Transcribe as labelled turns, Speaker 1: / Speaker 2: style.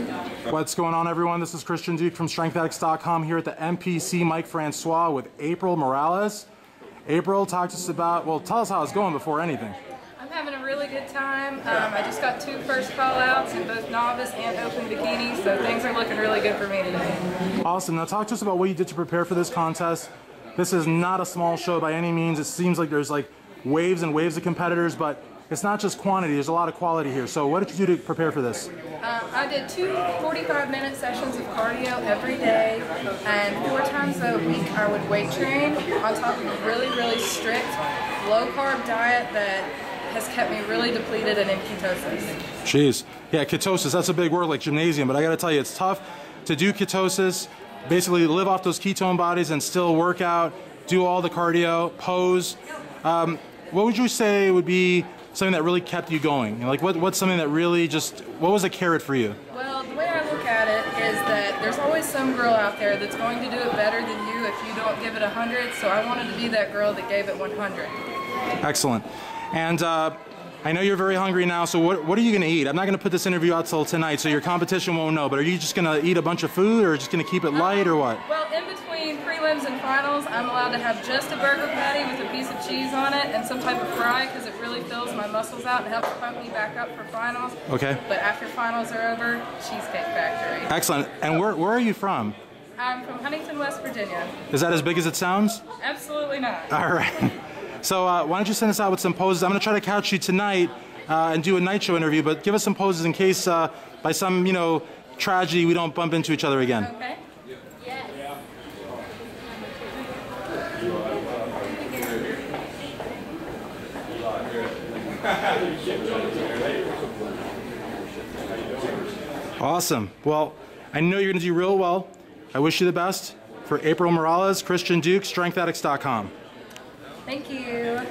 Speaker 1: What's going on, everyone? This is Christian Duque from StrengthAddicts.com here at the NPC Mike Francois with April Morales. April, talk to us about, well, tell us how it's going before anything.
Speaker 2: I'm having a really good time. Um, I just got two first call outs in both novice and open bikini, so things are looking really good for me today.
Speaker 1: Awesome. Now, talk to us about what you did to prepare for this contest. This is not a small show by any means. It seems like there's like waves and waves of competitors, but it's not just quantity, there's a lot of quality here. So, what did you do to prepare for this?
Speaker 2: Um, I did two 45 minute sessions of cardio every day, and four times a week I would weight train on top of a really, really strict low carb diet that has kept me really depleted and in ketosis.
Speaker 1: Jeez. Yeah, ketosis, that's a big word like gymnasium, but I gotta tell you, it's tough to do ketosis, basically live off those ketone bodies and still work out, do all the cardio, pose. Um, what would you say would be something that really kept you going? You know, like what, what's something that really just, what was a carrot for you?
Speaker 2: Well, the way I look at it is that there's always some girl out there that's going to do it better than you if you don't give it 100, so I wanted to be that girl that gave it 100.
Speaker 1: Excellent. And uh, I know you're very hungry now, so what, what are you going to eat? I'm not going to put this interview out till tonight, so your competition won't know, but are you just going to eat a bunch of food or just going to keep it light or um, what?
Speaker 2: Well, in between prelims and finals, I'm allowed to have just a burger patty with a piece of cheese on it and some type of fry because it really fills my muscles out and helps pump me back up for finals.
Speaker 1: Okay.
Speaker 2: But after finals are over, Cheesecake Factory.
Speaker 1: Excellent. And where, where are you from?
Speaker 2: I'm from Huntington, West Virginia.
Speaker 1: Is that as big as it sounds?
Speaker 2: Absolutely not.
Speaker 1: All right. So uh, why don't you send us out with some poses? I'm going to try to catch you tonight uh, and do a night show interview, but give us some poses in case uh, by some, you know, tragedy we don't bump into each other again.
Speaker 2: Okay.
Speaker 1: Awesome. Well, I know you're going to do real well. I wish you the best. For April Morales, Christian Duque, StrengthAddicts.com.
Speaker 2: Thank you.